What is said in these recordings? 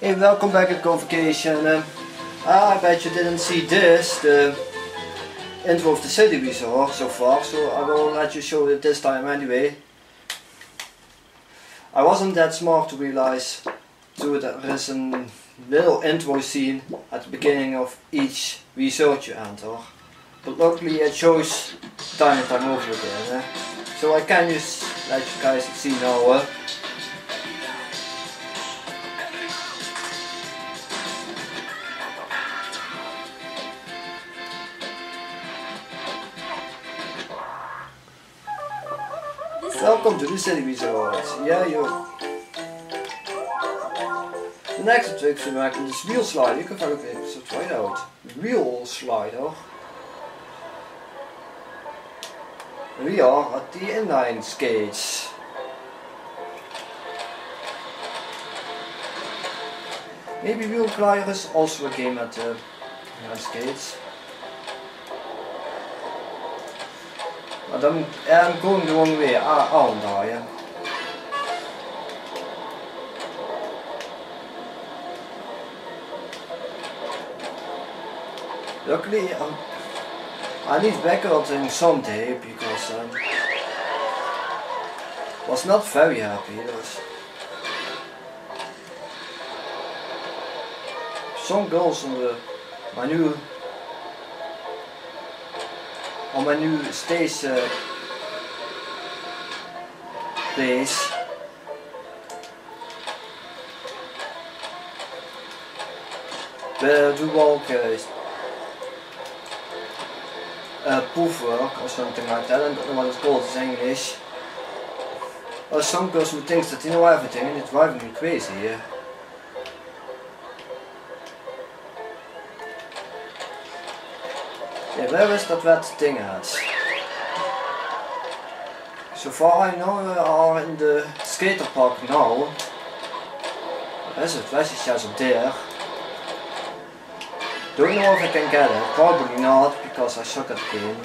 Hey, welcome back at Go Vacation. Um, I bet you didn't see this, the intro of the city we saw so far, so I will let you show it this time anyway. I wasn't that smart to realize that there is a little intro scene at the beginning of each research you enter. But luckily it shows time and time over again. Eh? So I can just let you guys see now. Uh, Welcome to the city resort. Yeah, you. The next attraction maken is wheel slider. You can find it, so try out. Wheel slider. We are at the inline skates. Maybe wheel is also a game at the inline skates. Maar dan er going the wrong way. Ah, aandraaien. Luckily, um, I need backup in some day because um, was not very happy. Was some girls on the my new on my new stage uh, place the do walk uh, uh, proof work or something like that. I don't know what it's called in English. Or some person who thinks that they know everything it's driving me crazy. Yeah. Yeah, where is that red thing at? So far I know we are in the skater park now. Where is it? Where's it just there? Don't know if I can get it, probably not because I suck at the game.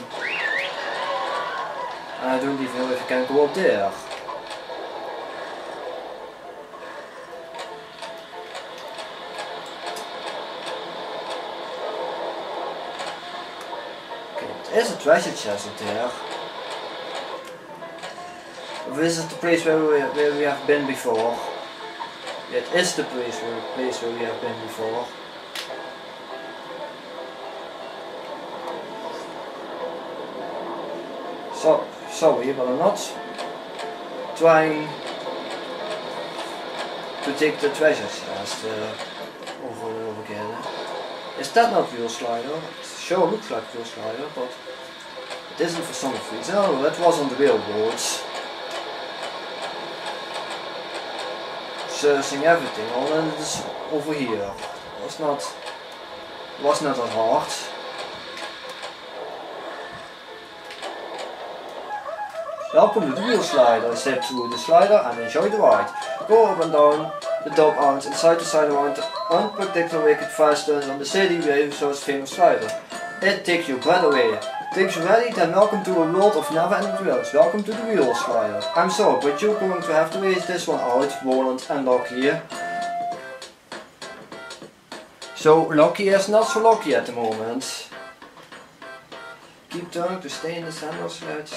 And I don't even know if I can go up there. Is a treasure chest up there. Or is the place where we, where we have been before? It is the place where, place where we have been before. So, sorry, but I'm not trying to take the treasures as the Is that not wheel slider? It sure looks like wheel slider, but it isn't for some reason. No, that was on the railroads. Searching everything, all and it's over here. Was not was not that hard. Welcome to the wheel slider. Step through the slider and enjoy the ride. Go up and down the dog arms and side to side around the unpredictable wicked fast turns on the city so it's famous slider. It takes your breath away. Takes you ready, then welcome to a world of never ending thrills. Welcome to the wheel slider. I'm sorry, but you're going to have to raise this one out, Roland and Loki. So Loki is not so lucky at the moment. Keep turning to stay in the center sledge.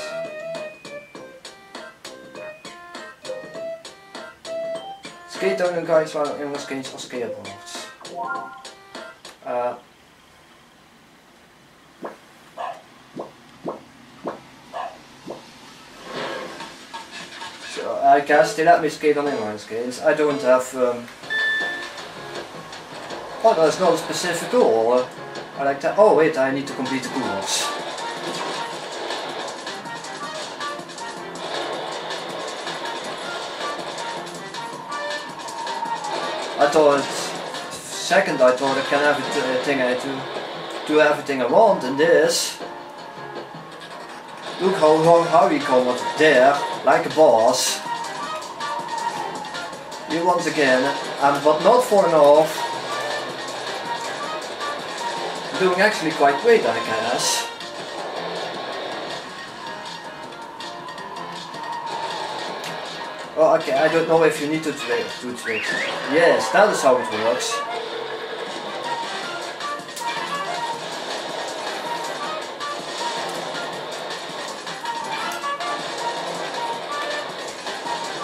Skate down guys waren jongens kindjes als skateboards. Uh, so I guess they let me skate on inline skates. I don't have um, Oh there's no specific goal. I like that oh wait I need to complete the course. I second I thought I can have everything uh, I uh, do, do everything I want in this. Look how, how, how we come up there, like a boss. Here once again, and but not falling off. Doing actually quite great I guess. Oh, okay, I don't know if you need to do tricks. Yes, that is how it works.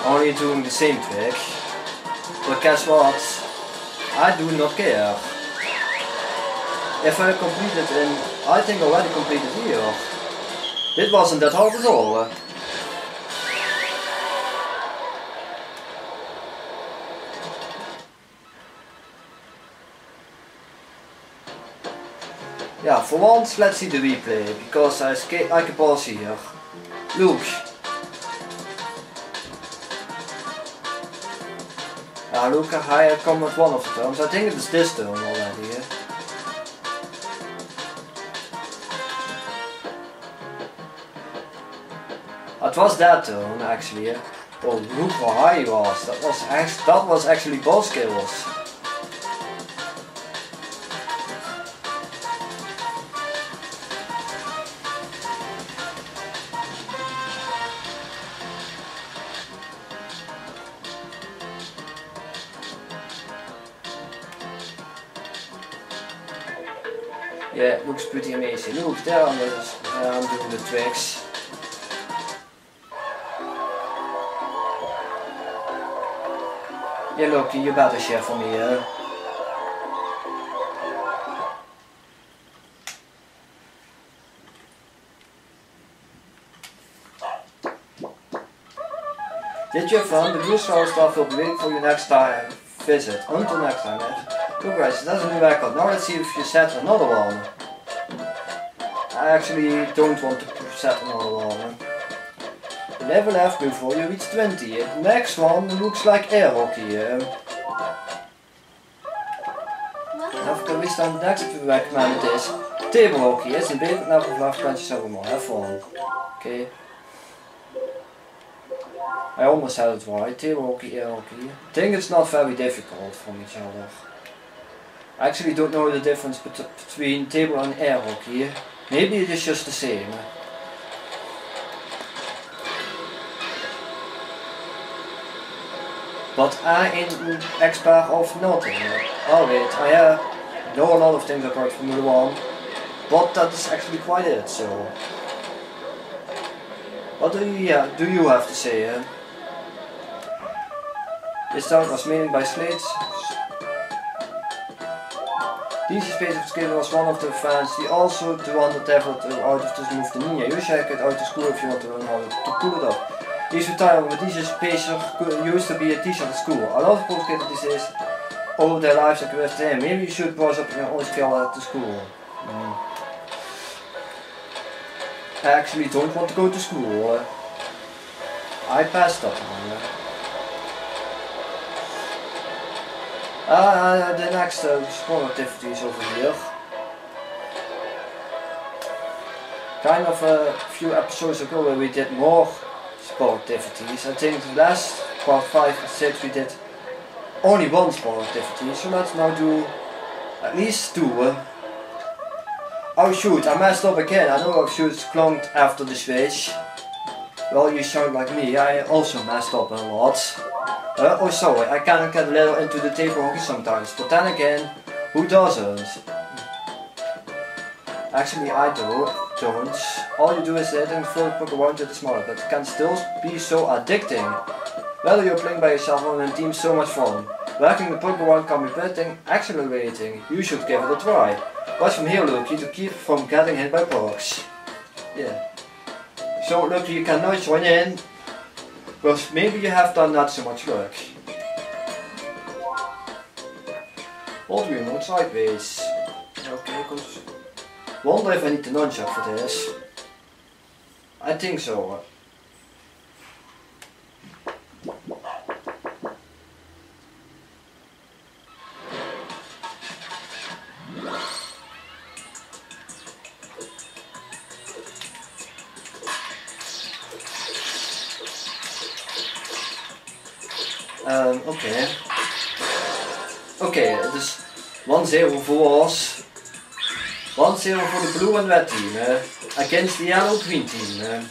Only doing the same trick. But guess what? I do not care. If I complete it in, I think I already completed here. Dit wasn't that hard at all. Yeah, for once, let's see the replay, because I, I can pause here. Look. Yeah, look, I come with one of the terms. I think it is this term already. It was that tone actually. Oh, look how high he was. That was that was actually boss skills. There I'm, I'm doing the tricks. Yeah, look, you better share for me, hè? Did you have fun? The blue star stuff will be waiting for you next time visit. Until next time, Good guys, that's a new record. Now let's see if you set another one. I actually don't want to set another one level left before you reach 20. The next one looks like air hockey. Even wist aan de next recommended is table hockey. Is een beetje naar de vlagkantjes allemaal. Have fun. Okay. I almost had it right. Table hockey, air hockey. I think it's not very difficult from each other. I actually don't know the difference between table and air hockey. Maybe it is just the same. But I am expert of nothing. Oh wait, I uh, know a lot of things apart from the one, but that's actually quite it, so... What do you, yeah, do you have to say? This sound was made by Slates. DC Space Skill was one of the fans. He also the one that developed out of this move the Ninja. You check it out of school if you want to learn how to pull it up. He's retired, but this Spacer used to be a teacher at school. A lot of people get this is all their lives are with him. Maybe you should brush up your own skill at the school. Mm. I actually don't want to go to school. I passed up uh, the next uh, sport activities over here. Kind of a few episodes ago where we did more sport activities. I think the last part 5 and 6 we did only one sport activity, so let's now do at least two. Uh. Oh shoot, I messed up again. I know I've shoot clunked after the switch. Well, you sound like me, I also messed up a lot. Uh, oh sorry, I kind of get a little into the table hockey sometimes, but then again, who doesn't? Actually, I do, don't. All you do is hit and throw the puck around to the smaller, but it can still be so addicting. Whether you're playing by yourself or in a team, so much fun. Working the puck around can be betting, accelerating. You should give it a try. Watch from here, Lucky, to keep from getting hit by pucks. Yeah. So, look, you can now join in, but maybe you have done not so much work. What do you know sideways? Okay, good. Wonder if I need the nunchuck for this. I think so. 1-0 voor ons. 1-0 voor de and red team. Uh, against the yellow green team. Uh.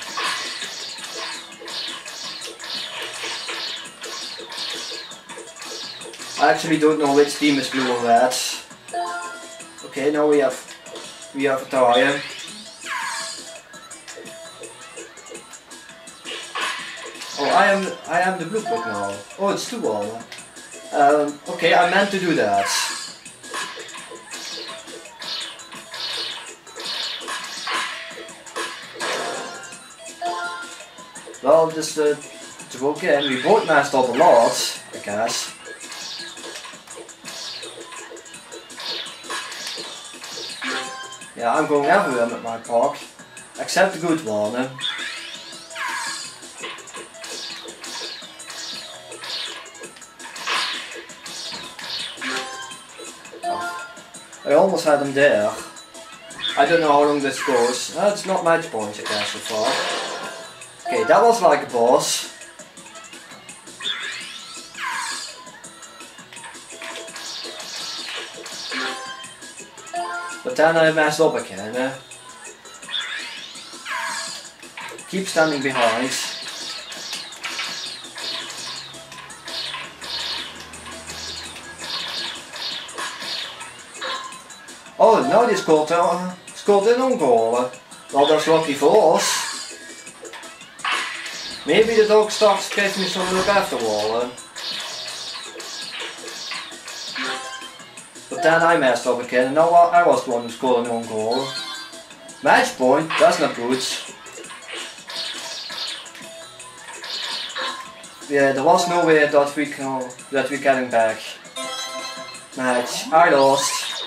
I actually don't know which team is blue or red. Okay, now we have we have tie. Oh, I am I am the blue block now. Oh, it's two all. Um, okay, I meant to do that. Just to go again, we both messed up a lot, I guess. Yeah, I'm going everywhere with my park, except the good one. eh. I almost had him there. I don't know how long this goes. It's not match points, I guess, so far. Okay, that was like a boss. But then I messed up again. Eh? Keep standing behind. Oh, now die scoort, uh, scoort in own goal. Well, that's lucky for us. Maybe the dog starts getting me some look after all. eh? But then I messed up again, and now I was the one an own goal. Match point, that's not good. Yeah, there was no way that we can that we getting back. Match, I lost.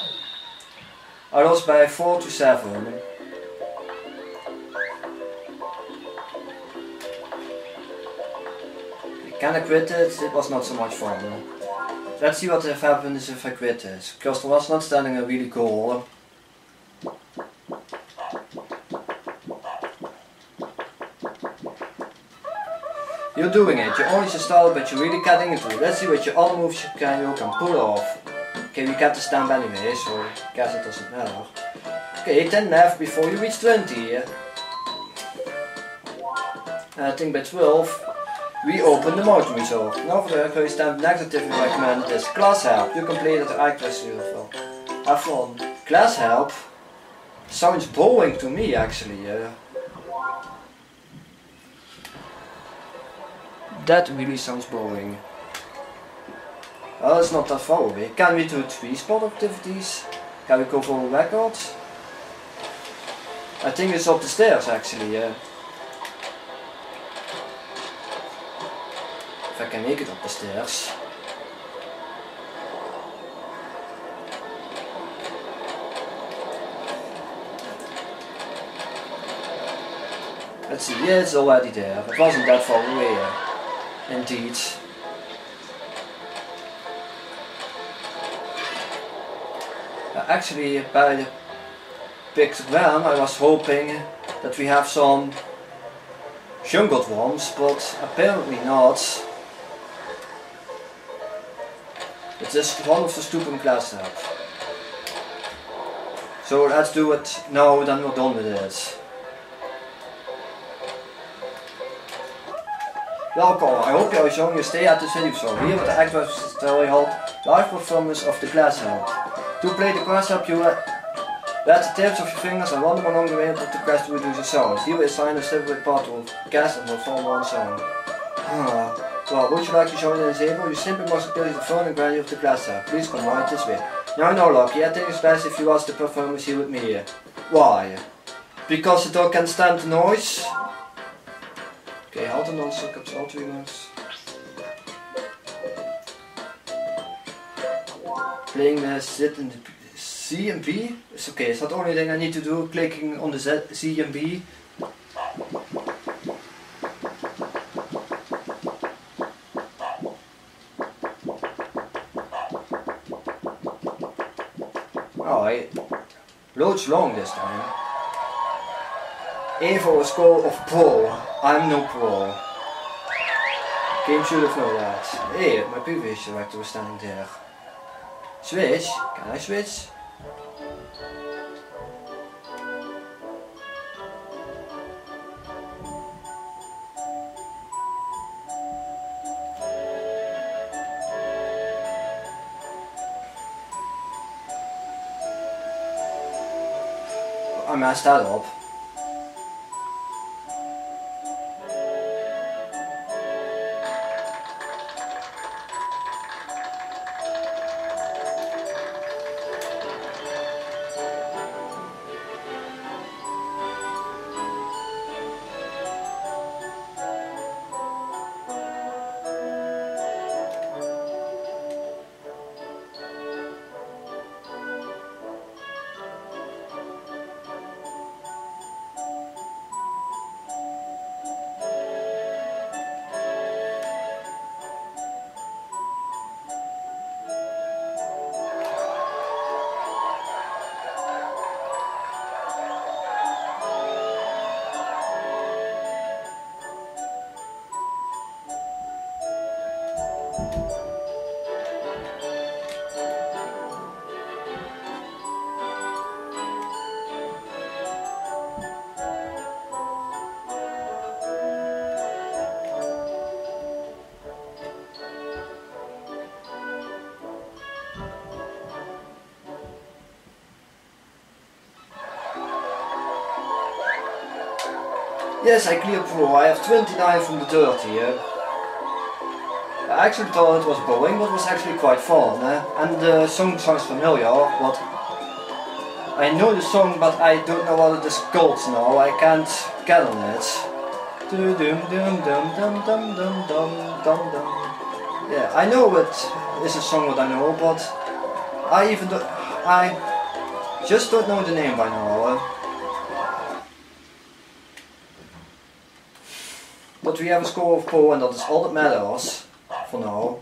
I lost by 4 to 7. Can I quit it? It was not so much fun. Let's see what happens if I quit it. Because there was not standing a really goal. You're doing it. You're only style, but you're really cutting it. Let's see what your other moves you can, you can pull off. Okay, we got the stamp anyway, so I guess it doesn't matter. Okay, 10 left before you reach 20. I think by 12 we open the motion result. Now for the you stamp negatively recommended is glass harp. You completed the iQuest level. Have fun. Class help sounds boring to me actually. Uh, that really sounds boring. Well, it's not that far away. Can we do three spot activities? Can we go for a record? I think it's up the stairs actually, yeah. If I can make it up the stairs. Let's see, yeah, it's already there. It wasn't that far away, indeed. Uh, actually, by the pictogram, I was hoping that we have some jungle worms, but apparently not. It's just one of the stupid class have. So let's do it now, then we're done with it. Welcome, I hope you are enjoying your stay at the video show. Here with the actors story hall, live performance of the glass harp. To play the glass harp, you let the tips of your fingers and wander along the way until the quest to reduce the sound. Here we assign a separate part of cast and will form one sound. Ah. Well, would you like to join the table? You simply must play the phone and grant of the help. Please come right this way. No, no, Lucky, I think it's best if you ask the performers here with me here. Why? Because the dog can stand the noise? Okay, dan zo, ik heb ze al twee nummers. Playing the sit in the C and B. It's okay, it's not the only thing I need to do, clicking on the Z, C and B. loads long this time. Aim for a score of pro. I'm no pro. Game should have known that. Hey, my previous director was standing there. Switch? Can I switch? I messed that up. Yes, I cleared pro. I have 29 from the 30. Yeah. I actually thought it was boring, but it was actually quite fun. Eh? And the song sounds familiar, but I know the song, but I don't know what it is called now. I can't get on it. Yeah, I know it is a song that I know, but I even do, I just don't know the name by now. But we have a score of 4 and that is all that matters for now.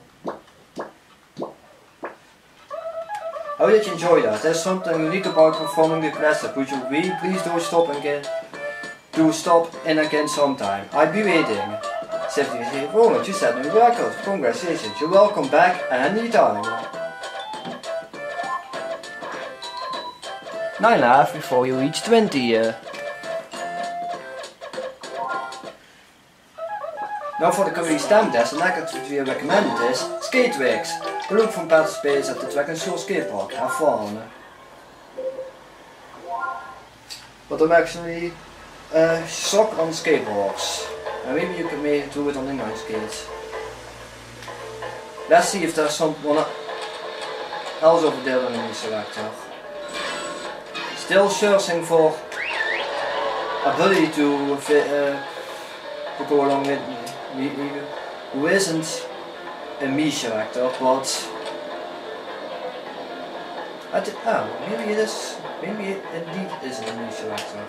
How did you enjoy that? There's something unique about performing the classic. Would you really please do stop again? Do stop and again sometime. I'll be waiting. 78 Roland, you set new record. Congratulations. You're welcome back anytime. Nine laugh before you reach 20. Uh. Now voor de Korean stemdes en lekker het weer recommend is, Skateweeks. Geluk van Pet Space at het weg een school skatepark, fun. But I'm actually uh, sock on skateboards. And maybe you can make, do it on the night skates. Let's see if there's someone else over there in the selector. Still searching for ability to fit, uh, to go along with me. Who isn't a Misha actor, but I did, oh, maybe it is, maybe it indeed isn't a Misha actor.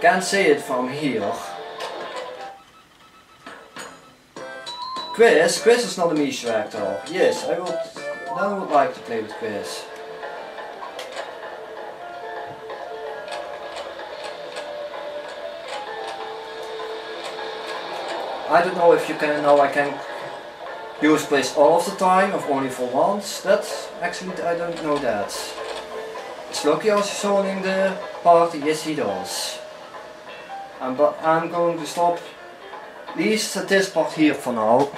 Can't say it from here. Chris, Chris is not a Misha actor. Yes, I would, I would like to play with Quiz. I don't know if you can now I can use place all of the time or only for once. That actually I don't know that. Is Loki also joining the party? Yes he does. Um, but I'm going to stop at least at this part here for now.